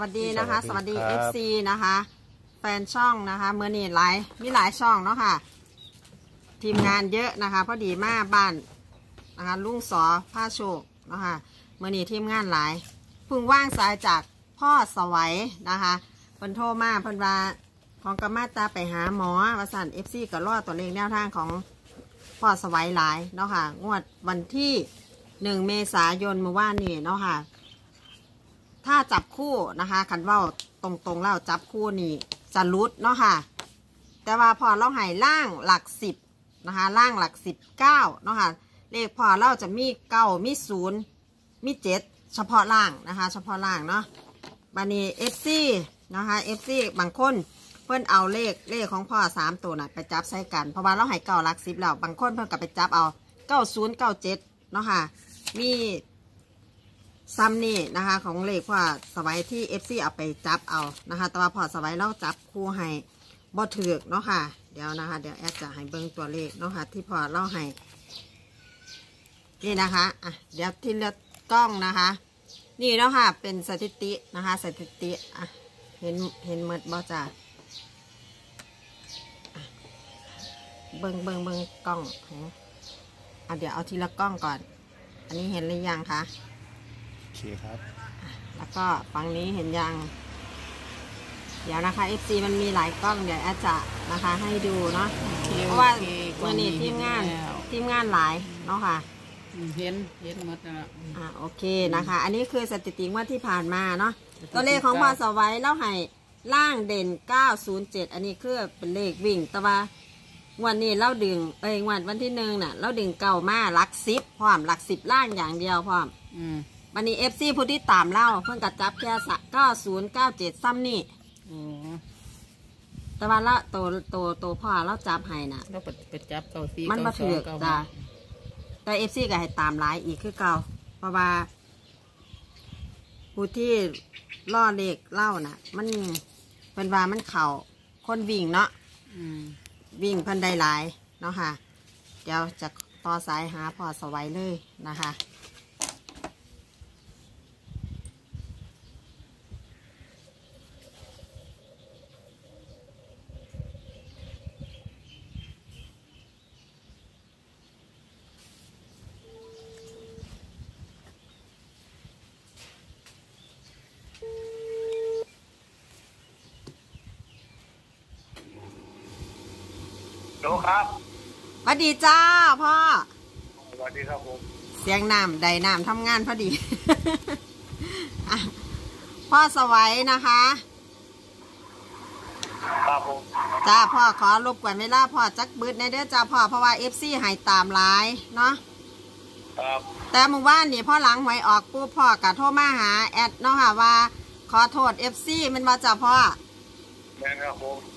วัสดีนะคะสสวัวัสสดีดี ครับ FC นะคะ แฟนช่องนะคะเมื่อนี้หลายมีหลายช่องเนาะค่ะ ทีมงานเยอะนะคะ พอดีมาบ้านนะคะลุงสอผ้าโชคเนาะคะเมื่อนี้ทีมงานหลายเพึ่งว่างสายจากพ่อสวัยนะคะเพิ่นโทรมาเพิ่นว่าของกมาตาไปหาหมอวสันเอฟซีก็รอตัวเลขแนวทางของพ่อสวัยหลายเนาะค่ะงวดวันที่หนึ่งเมษายนเมื่อวานนี้เนาะค่ะ ถ้าจับคู่นะคะคันเว่าตรงๆแล้วจับคู่นี่จะรุดเนาะค่ะ แต่ว่าพอเราหายล่างหลักสิบนะคะล่างหลักสิบเก้าเนาะค่ะเลขพอเราจะมีเก้ามีศูนย์มีเจ็ดเฉพาะล่างนะคะ เฉพาะล่างเนาะบานี้เอฟซีนะคะเอฟซีบางคนเพิ่นเอาเลขเลขของพ่อสามตัวน่ะไปจับใส่กันเพราะว่าเราหายเก้าหลักสิบแล้วบางคนเพิ่นก็ไปจับเอาเก้าศูนย์เก้าเจ็ดเนาะค่ะมี ซ้ำนี่นะคะของเลขพ่อสวัยที่ FC เอาไปจับเอานะคะแต่ว่าพอสวัยเราจับคู่ให้บ่ถือกเนาะค่ะ เดี๋ยวนะคะ เดี๋ยวแอดจะให้เบิ่งตัวเลขเนาะค่ะ ที่พอเล่าให้นี่นะคะอะเดี๋ยวที่เลือกกล้องนะคะ นี่เนาะค่ะ เป็นสถิตินะคะ สถิติอะเห็นเห็นหมดบ่จ้าเบิ่งเบิ่งเบิ่งกล้องอะเดี๋ยวเอาทีละกล้องก่อน อันนี้เห็นหรือยังคะ เคครับ แล้วก็ฝั่งนี้เห็นยัง เดี๋ยวนะคะ FC มันมีหลายกล้องเดี๋ยวแอดจะนะคะ ให้ดูเนาะ เพราะว่าวันนี้ทีมงานทีมงานหลายเนาะค่ะ เห็นเห็นหมดแล้วอ่าโอเคนะคะ อันนี้คือสถิติงว่าที่ผ่านมาเนาะ ตัวเลขของพอสวัยเล่าให้ล่างเด่น 907 อันนี้คือเป็นเลขวิ่ง แต่ว่าวันนี้เราดึงเอ้ยวันวันที่หนึ่งน่ะ เราดึงเก่ามาหลักสิบพร้อมหลักสิบล่างอย่างเดียวพร้อม อืม วันนี้เอฟซีผู้ที่ตามเล่าเพิ่งกระจับแค่สะเก้าศูนย์เก้าเจ็ดซ้ำนี่โอ้แต่ว่าละตัวตัวตัวพ่อเราจับให้น่ะ เราไปไปจับเก้าสี่มันมาเก้าสอถืงอกเก้าจ้าแต่เอฟซีก็ให้ตามหลายอีกคือเก่าเพราะว่า ผู้ที่ล่อเลขเล่าน่ะ มันเป็นว่ามันเข่าคนวิ่งเนาะอืมวิ่งเพิ่นได้หลายเนาะค่ะ เดี๋ยวจะต่อสายหาพอสวัยเลยนะคะ โหลครับสวัสดีจ้าพ่อสวัสดีครับผม เสียงน้ำใดน้ำทำงานพอดีอะพ่อไสวนะคะ ครับผม จ้าพ่อขอรบกวนเวลาพ่อจักบืดนึงเด้อจ้าพ่อเพราะว่าเอฟซีหายตามหลายเนาะครับ แต่เมื่อวานนี่พ่อหลังหวยออกปุ๊บพ่อกะโทรมาหาแอดเนาะค่ะว่า ขอโทษเอฟซีมันมาจ้าพ่อแม่นครับผม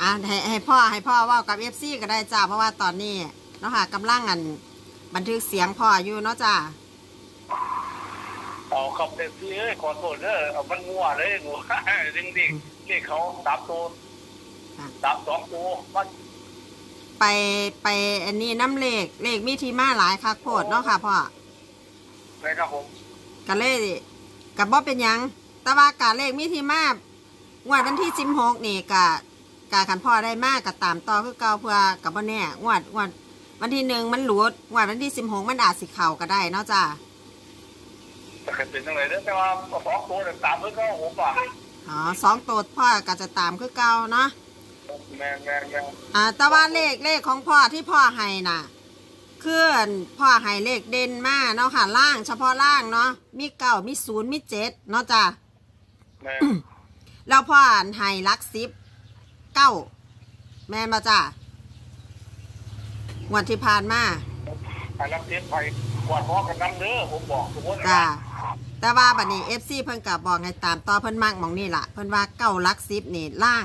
อ๋ออะให้ให้พ่อให้พ่อเว่ากับเอฟซีก็ได้จ้าเพราะว่าตอนนี้เนาะค่ะกำลังอันบันทึกเสียงพ่ออยู่เนาะจ้าเอาขับเต็มที่เอ้ยขอโทษเด้อเอามันงัวเลยงัวจริงดิเรียกเขาสามตัวสามสองตัวมันไปไปอันนี้น้ำเลขเลขมีทีมาหลายคักโพดเนาะค่ะพ่อแม่ครับผมกะเลยกับบ่เป็นหยัง แต่ว่ากะเลขมีที่มากงวดวันที่สิบหกนี่กะ กะขันพ่อได้มากกะตามต่อคือเก่าเพื่อกับบ่แน่งวดงวดวันที่หนึ่งมันหลุดงวดวันที่สิบหกมันอาจสิเข่าก็ได้เนาะจ้าแต่เป็นยังไงเด้อแต่ว่าสองตัวเนี่ยตามเพื่อนก็ผมว่าอ๋อสองตัวพ่อก็จะตามคือเก่าเนาะแม่นแม่นแม่นอ่าแต่ว่าเลขเลขของพ่อที่พ่อให้น่ะคือพ่อให้เลขเด่นมาเนาะค่ะล่างเฉพาะล่างเนาะมีเก้ามีศูนย์มีเจ็ดเนาะจ้าแม่นแล้วพ่ออ่านให้หลักสิบ เก้าแม่นมาจ้ะงวดวันที่ผ่านมาไอ้รับเทปไปกวาดพอกันน้ำเด้อผมบอกทุกคนจ้าแต่ว่าบัดนี้เอฟซีเพิ่นกะบอกให้ตามต่อเพิ่นมากหมองนี่ล่ะ เพิ่นว่าเก้าหลักสิบนี่ล่าง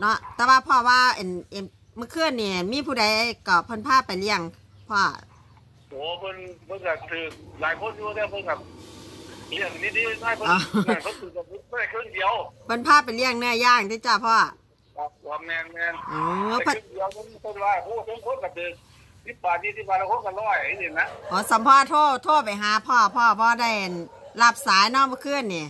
เนาะแต่ว่าพ่อว่าเอ็นเอ็นเมื่อคืนนี่มีผู้ใดก็เพิ่นพาไปเลี้ยงพ่อโอ้เพิ่นเพิ่นก็ถือหลายคนอยู่แต่เพิ่นกับเรื่องนี้ดีได้เพิ่นเพิ่นถือกับไม่ได้ครึ่งเดียวเพิ่นพาไปเลี้ยงเนื้อย่างที่จ้าพ่อครับ ว่าแม่นแม่นอ๋อแต่เพิ่นครึ่งเดียวมันเพิ่นว่าโอ้สมคนก็ถือสิบบาทยี่สิบบาทแล้วคนก็ร้อยนี่นะอ๋อสัมพ่อโทรโทรไปหาพ่อพ่อพ่อได้รับสายเนอกเมื่อคืนนี่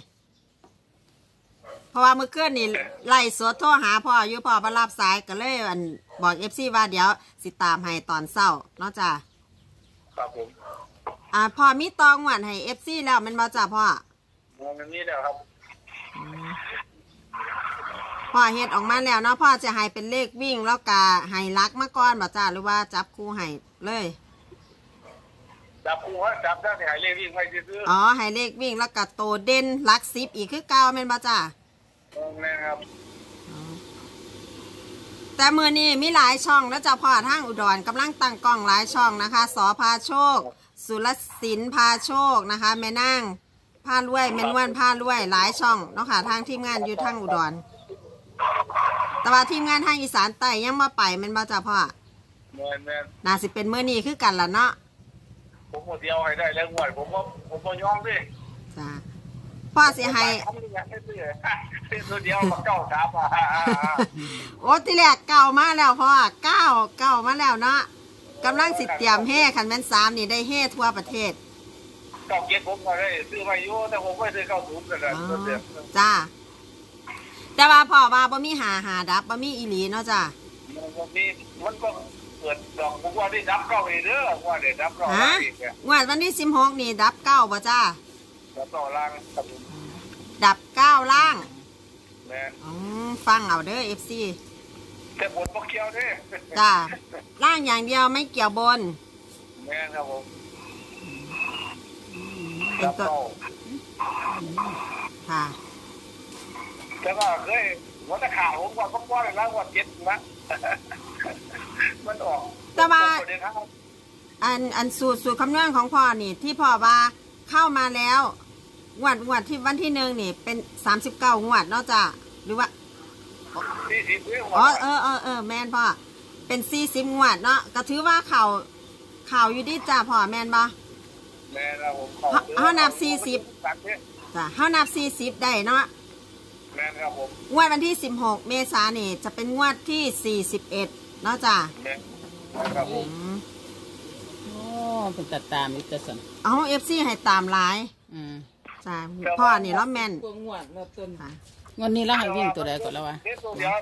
เพราะว่าเมื่อคืนนี่ไล่สดโทรหาพ่ออยู่พ่อมารับสายก็เลยอันบอกเอฟซีว่าเดี๋ยวสิตามให้ตอนเศร้าเนาะจ้ะครับผมอ่าพ่อมีตองหวานให้เอฟซีแล้วแมันมาจ้ะพ่อมองอย่างนี้แล้วครับ พ่อเฮ็ดออกมาแล้วเนาะพ่อจะให้เป็นเลขวิ่งแล้วกาให้ลักมาก่อนบ่จ้าหรือว่าจับคู่ให้เลยจับครูว่าจับได้ที่หายเลขวิ่งไปซื้ออ๋อให้เลขวิ่งแล้วก็โตเด่นลักซิบอีกคือเก่าแม่นบ่จ้ามองแน่ครับแต่มือนี้มีหลายช่องแล้วจ้ะพ่อทางอุดรกำลังตั้งกล้องหลายช่องนะคะสอพาโชค สุรศิลป์พาโชคนะคะ แม่นั่งพารวยแม่นวลพารวยหลายช่องเนาะค่ะทางทีมงานอยู่ทางอุดร แต่ว่าทีมงานทางอีสานใต้ยังมาไปแม่นบ่จ้ะพ่อแม่นแม่นน่าสิเป็นมือนี้คือกันล่ะเนาะผมหมดเดียวให้ได้แล้วงวดผมว่าผมก็ยอมดิจ้ะพ่อสิให้ทำอย่างนี้ซื้อซื้อตัวเดียวมาเก้าสามอะโอ้ที่แรกเก่ามาแล้วพ่อเก้าเก้ามาแล้วเนาะกำลังสิเตรียมเฮ่คันแม่นสามนี่ได้เฮ่ทั่วประเทศเก้าเกียรผมก็ได้ซื้อมาอยู่แต่ผมไม่ซื้อเก้าศูนย์กันเลยอ๋อตัวเดียวจ้า แต่ว่าพ่อว่าบ่มีหาหาดับบ่มีอีหลีเนาะจ้ามันมีมันก็เกิดดอกผมว่าได้ดับเก้าอีกเด้อว่าได้ดับเก้าฮะอีกเนี่ยงวดวันที่สิบหกนี่ดับเก้าบ่จ้าดับต่อล่างครับผมดับเก้าล่างแม่นอืมฟังเอาเด้อเอฟซีแต่บทบ่เกี่ยวเด้จ้าล่างอย่างเดียวไม่เกี่ยวบน แม่นครับผมเป็นดับตัวเก้าค่ะ แต่ว่าเคยวันตะข่าวผมว่าก็ว่าเลยแล้วว่าเจ็ดนะมันออกแต่ว่าประเด็นครับอันอันสูตรสูตรคำนวณของพ่อนี่ ที่พ่อว่าเข้ามาแล้วงวดงวดที่วันที่หนึ่งนี่ เป็นสามสิบเก้างวดเนาะจ้าหรือว่าสี่สิบเรื่องอ๋อเออเออเออแมนพ่อเป็นสี่สิบงวดเนาะก็ถือว่าเข่าเข่าอยู่ดีจ้าพ่อแมนบ่แม่นะผมเขาเขานับ40สักเนี่ยจ้ะเฮานับสี่สิบได้เนาะ แม่นะครับผมงวดวันที่สิบหกเมษายนนี่จะเป็นงวดที่สี่สิบเอ็ดเนาะจ้ะแม่นะครับผอืมมโอ้เป็นตัดตามอีกแต่สันเอาเอฟซีให้ตามหลายอืมจ้ะพ่อนี่เราแม่นพวงงวดเราต้นค่ะงวดนี้เราให้วิ่งตัวใดก่อนแล้ววะเดี๋ยวตัวเดียว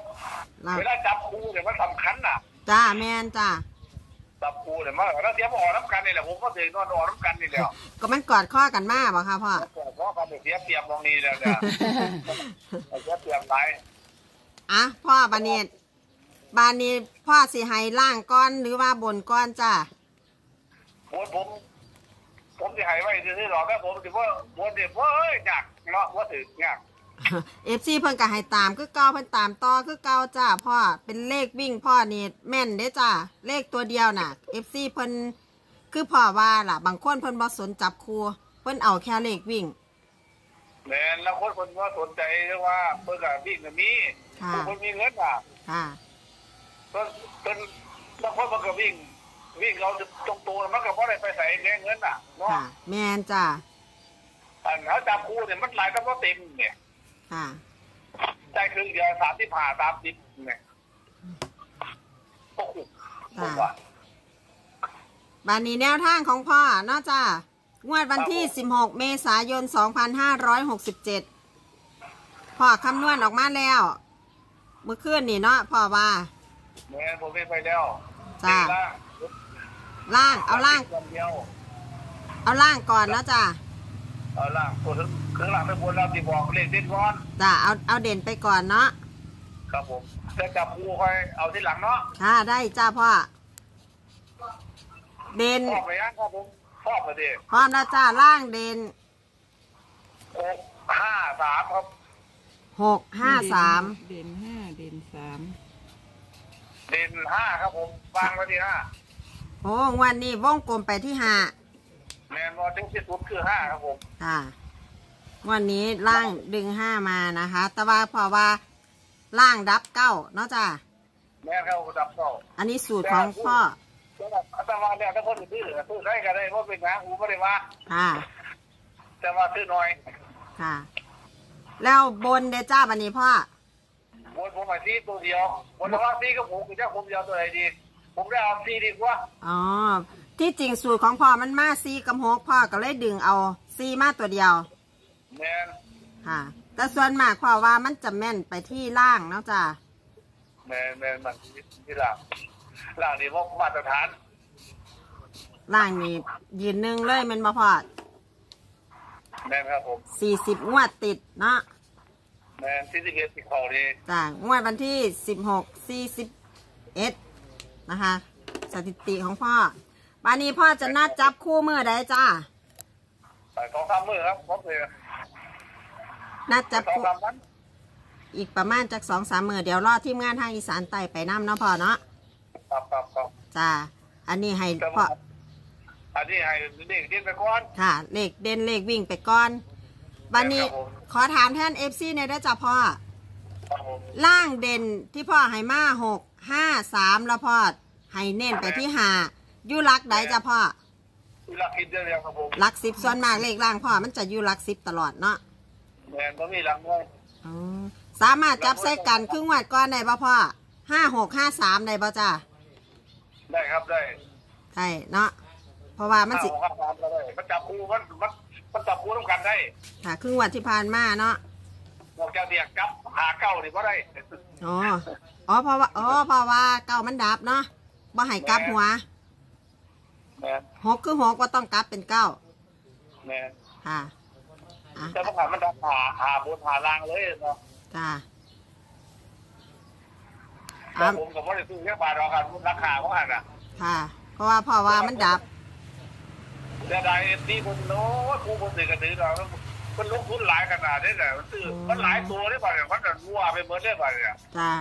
เราเวลาจับครูเนี่ยมันสำคัญน่ะจ้าแม่นจ้าจับครูเนี่ยมันแล้วเดี๋ยวมาออกน้ำกันนี่แหละผมก็เสียนอนออกน้ำกันนี่แหละก็มันกอดข้อกันมาบ่ค่ะพ่อเพ ราะกันเสียเปรียบตรงนี้แล้วเนี่ยเสียเปรียบไรอะพ่อบานีบานีพ่อสิให้ล่างก้อนหรือว่าบนก้อนจ้าผมผมผมจะหายไว้ที่หรอกแต่ผมถือว่าบนเด็กว่าเอ้ยยากเนาะว่าถือยากเอฟซีเพิ่นก็ให้ตามคือเก่าเพิ่นตามต่อคือเก่าจ้าพ่อเป็นเลขวิ่งพ่อนี่แม่นเด้จ้าเลขตัวเดียวน่ะเอฟซีเพิ่นคือพ่อว่าล่ะ บางคนเพิ่นบ่สนจับครูเพิ่นเอาแค่เลขวิ่ง แม่นแล้วคนคนว่าสนใจเรื่องว่าเพื่อกับวิ่งมีค่ะ ผู้คนมีเงินอะค่ะเป็นเป็นบางคนมันก็วิ่ง วิ่งเราตรงตัวมันก็เพราะอะไรไปใส่แรงเงินอะเนาะค่ะ แม่นจ้าอันเขาจับคู่เนี่ยมันหลายก็เต็มเนี่ยค่ะ ได้ครึ่งเดียวสามสิบห้าสามสิบเนี่ยโอ้โหผมว่า บานนี้แนวทางของพ่อเนอกจ้า งวดวันที่ 16 เมษายน 2567พ่อคำนวณออกมาแล้ว เมื่อคืนนี่เนาะพ่อว่าแม่ผมไม่ไปแล้วจ้าเวลล่างเอาล่างคนเดียวเอาล่างก่อนเนาะจ้าเอาล่างตัวถึงเครื่องล่างไปบนเราที่บอกเลขเด็ดก้อนจ้าเอาเอาเด่นไปก่อนเนาะครับผมจะจับคู่ค่อยเอาที่หลังเนาะค่ะได้จ้าพ่อเด่นพอบไปยังครับผม พอบไปดิพร้อมแล้วจ้าล่างเด่นหกห้าสามครับหกห้าสามเด่นห้าเด่นสามเด่นห้าครับผมวางไว้ที่ห้าโอ้งวันนี้วงกลมไปที่ห้าแมนบอลที่สุดคือห้าครับผมค่ะงวันนี้ล่างดึงห้ามานะคะ แต่ว่าพอว่าล่างดับเก้าเนาะจ้าแมนเขาดับเก้าอันนี้สูตรของพ่อแล้วแบบ อาตมาเนี่ยถ้าคนซื้อซื้อได้ก็ได้เพราะเป็นงานอูไม่ได้ว่าค่ะแต่ว่าซื้อน้อย ค่ะ แล้วบนเดจ้าบันนี้พ่อบนผมมาซีตัวเดียวบนว่าซีก็ผมคือเจ้าผมเดียวตัวไหนดี ผมได้เอาซีดีกว่า อ๋อ ที่จริงสูตรของพ่อมันมาซีกับหกพ่อก็เลยดึงเอาซีมาตัวเดียวแม่นค่ะ แต่ส่วนมากพ่อว่ามันจะแม่นไปที่ล่างเนาะจ้ะแม่นแม่นมันที่หลัง หลังนี่ว่ามาตรฐาน ล่างนี่ยืนหนึ่งเลยแมันบ่พอแม่นครับผมสี่สิบงวดติดเนาะแม่นที่ที่เฮ็ดที่เขานี่จ้ะงวดวันที่สิบหกสี่สิบเอ็ดนะคะ สถิติของพ่อปานนี้พ่อจะนัดจับคู่มือใดจ้าไปสองสามมือครับผมเลยนัดจับสองคู่สามวัน อีกประมาณจากสองสามมือเดี๋ยวรอทีมงานทางอีสานไต่ไปน้ำเนาะพ่อเนาะ ครับครับครับจ้าอันนี้ให้แต่พ่อว่าอันนี้ให้เด็กเรียนไปก่อนค่ะ เลขเด่นเลขวิ่งไปก่อนวันนี้ครับผมขอถามแทนเอฟซีเนี่ยได้อจ้ะพ่อครับผมล่างเด่นที่พ่อให้มาหกห้าสามแล้วพ่อให้เน้นไปที่หาอยู่รักใดจ้ะพ่อเวลาคิดเรื่องครับผมรักสิบส่วนมากเลขล่างพ่อมันจะอยู่รักสิบตลอดเนาะแม่นบ่มีหลังเลยอ๋อสามารถจับใส่กันครึ่งวัดก้อนได้ป่ะพ่อห้าหกห้าสามได้ป่ะจ้ะ ได้ครับได้ใช่เนาะเพราะว่ามันสิห้าหกห้าสามก็ได้มันจับคู่มันมันมันจับคู่ต้องกันได้ค่ะครึ่งวัดที่ผ่านมาเนาะนอกจากเดียกกับหาเก้านี่ก็ได้อ๋ออ๋อเพราะว่าอ๋อเพราะว่าเก้ามันดับเนาะบ่ให้กลับหัวแม่นหกคือหกก็ต้องกลับเป็นเก้าแม่นค่ะอะแต่เมื่อก่อนมันดับหาหาบนหาล่างเลยเนาะจ้า แต่อะผมกับว่าได้ซื้อแค่บาทเราครับราคาของหันอะค่ะ เพราะว่าเพราะว่ามันดับแต่ได้ที่ผมโน้ครูผมซื้อกันซื้อเรามันลงทุนหลายขนาดนี้แหละมันซื้อมันหลายตัวได้ป่ะเนี่ยมันจะงัวไปเหมือนได้ป่ะเนี่ยจ้า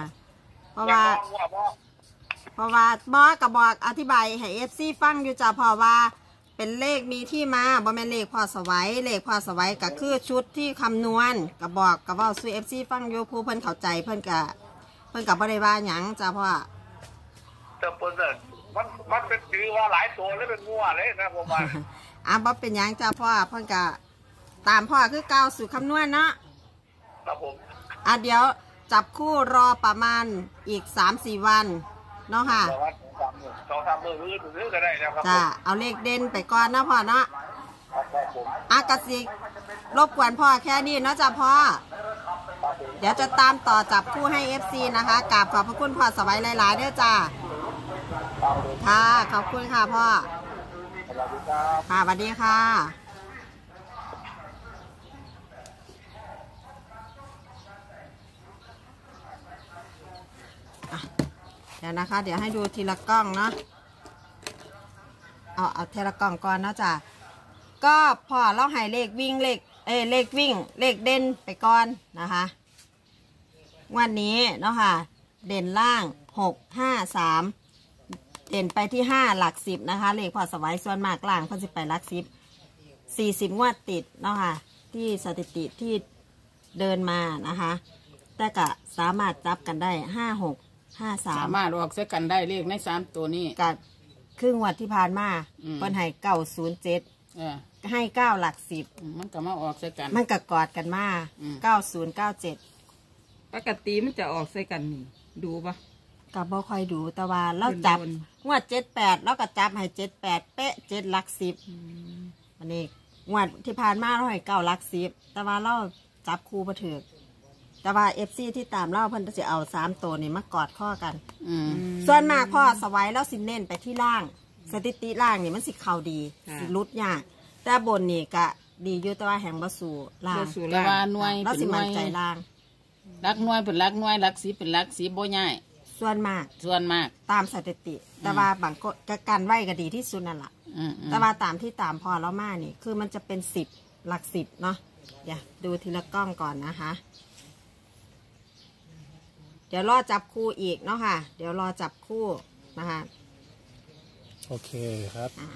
เพราะอยากว่าลองงัวบ่เพราะว่าบอกับบอกอธิบายให้เอฟซีฟังอยู่จ้ะเพราะว่าเป็นเลขมีที่มาบ่แม่นเลขพอสวัยเลขพอสวัยก็คือชุดที่คำนวณกับบอกกับว่าซูเอฟซีฟังอยู่ผู้เพิ่นเข้าใจเพิ่นก็ เพิ่นกับบ่ได้ว่าหยังจ้ะพ่อแต่เพิ่นน่ะมันมันเป็นถือว่าหลายตัวแล้วเป็นงัวเลยนะผมว่าอะบ่เป็นหยังจ้ะพ่อเพิ่นก็ตามพ่อคือเก่าสู่คำนวณเนาะครับผมอะเดี๋ยวจับคู่รอประมาณอีก3-4วันเนาะค่ะสองสามมือสองสามมือรื้อรื้อก็ได้นะครับผจ้ะมเอาเลขเด่นไปก่อนเนาะพ่อเนาะครับผมอากสิรบกวนพ่อแค่นี้เนาะจ้ะพ่อครับผมเดี๋ยวจะตามต่อจับคู่ให้ FC นะคะกราบขอบพระคุณพ่อสวัยหลายๆด้วยจ้าค่ะ ขอบคุณค่ะพ่อค่ะสวัสดีค่ะ เดี๋ยวนะคะ เดี๋ยวให้ดูทีละกล้องเนาะเอาเอาทีละกล้องก่อนเนาะจ้ะก็พอเราให้เลขวิ่งเลขเอ้ยเลขวิ่ง เลขเด่นไปก่อนนะคะ วันนี้เนาะค่ะ เด่นล่างหกห้าสามเด่นไปที่ห้าหลักสิบนะคะ เลขพอสวัยส่วนมากล่างเพิ่นสิไปหลักสิบสี่สิบงวดติดเนาะค่ะ ที่สถิติที่เดินมานะคะ แต่ก็สามารถจับกันได้ห้าหกห้าสาสามมารถออกเสกันได้เลขในสามตัวนี้กับครึ่งวันที่ผ่านมาอืมเพิ่นให้เก้าศูนย์เจ็ดเออให้เก้าหลักสิบมันก็มาออกเสกัน มันก็กอดกันมาอืมเก้าศูนย์เก้าเจ็ด ปกติมันจะออกใส่กันนี่ ดูปะ กับบ่ค่อยดูแต่ว่าเราจับโดน งวดเจ็ดแปดเราก็จับให้เจ็ดแปดเป๊ะเจ็ดหลักสิบอันนี้งวดที่ผ่านมาเราให้เก้าหลักสิบแต่ว่าเราจับคู่ประถือแต่ว่าเอฟซีที่ตามเราเพิ่นจะเอาสามตัวนี่มากอดข้อกัน อืม ส่วนมากพ่อสไว้แล้วสิเน้นไปที่ล่าง สถิติล่างนี่มันสิเข่าดีค่ะ สิลุดยากแต่บนนี่ก็ดีอยู่แต่ว่าแห่งบสูล่างบ่สู่แต่ว่าหน่วยแล้วเป็นสิหน่มัวนยใจล่าง รักหน่วยเป็นรักหน่วยรักสีเป็นรักสีบ่ง่ายส่วนมากส่วนมาก ตามสถิติ แต่ว่าบางก็ก็การไหวก็ดีที่สุดนั่นแหละอืมอืมแต่ว่าตามที่ตามพอแล้วมานี่ คือมันจะเป็นสิบหลักสิบเนาะเดี๋ยวดูทีละกล้องก่อนนะคะ เดี๋ยวรอจับคู่อีกเนาะค่ะ เดี๋ยวรอจับคู่นะคะ โอเคครับ อ่า